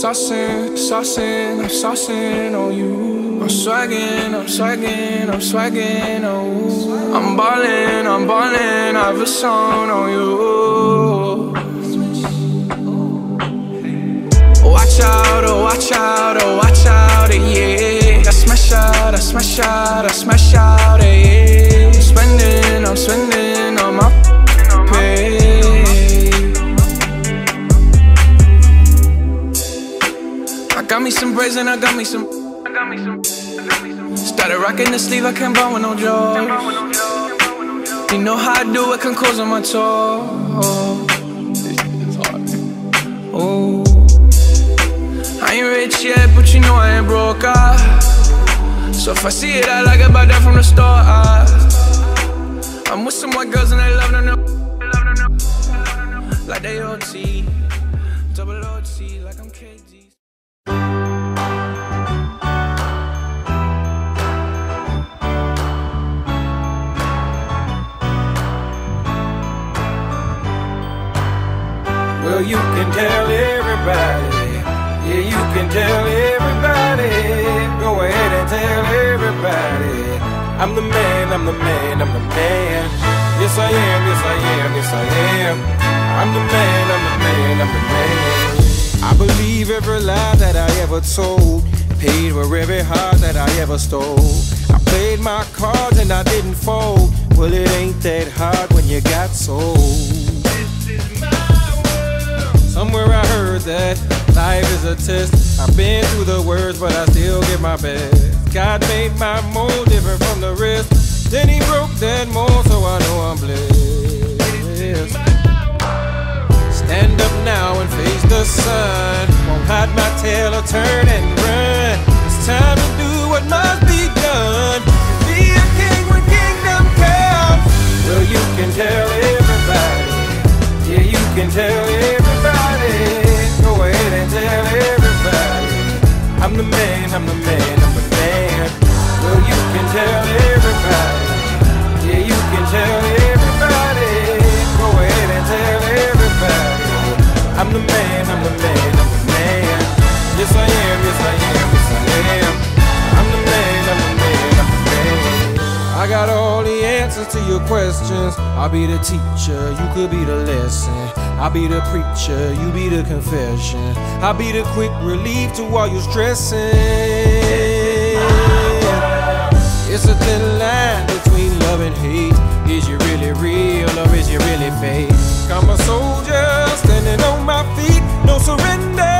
Saucing, saucing, I'm saucing on you. I'm swagging, I'm swagging, I'm swagging on you. I'm ballin', I'm ballin', I have a song on you. Smash out, I smash out, I smash out, yeah. I'm spending, I'm spending on my pay. I got me some braids and I got me some. I got me some. Started rocking the sleeve, I can't buy with no joy. You know how I do it, can close on my toe. Oh. I ain't rich yet, but you know I ain't broke. Ah. So if I see it, I like it, buy that from the store. Ah. I'm with some white girls and they love them, like they OT, double OT, like I'm KD. Well, you can tell everybody. Yeah, you can tell everybody. I'm the man, I'm the man, I'm the man. Yes, I am, yes, I am, yes, I am. I'm the man, I'm the man, I'm the man. I believe every lie that I ever told. Paid for every heart that I ever stole. I played my cards and I didn't fold. Well, it ain't that hard when you got sold. This is my world. Somewhere I heard that life is a test. I've been through the worst, but I still give my best. God made my mold different from the rest. Then he broke that mold, so I know I'm blessed. Stand up now and face the sun. Won't hide my tail or turn and run. It's time to do what must be done. Be a king when kingdom comes. Well, you can tell everybody. Yeah, you can tell the answers to your questions. I'll be the teacher, you could be the lesson. I'll be the preacher, you be the confession. I'll be the quick relief to all your stressing. It's a thin line between love and hate. Is you really real or is you really fake? I'm a soldier standing on my feet, no surrender,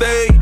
you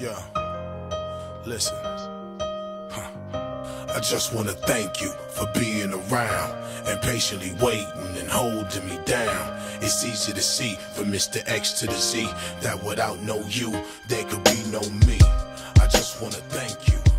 Yeah. Listen. Huh. I just want to thank you for being around and patiently waiting and holding me down. It's easy to see from Mr. X to the Z that without no you, there could be no me. I just want to thank you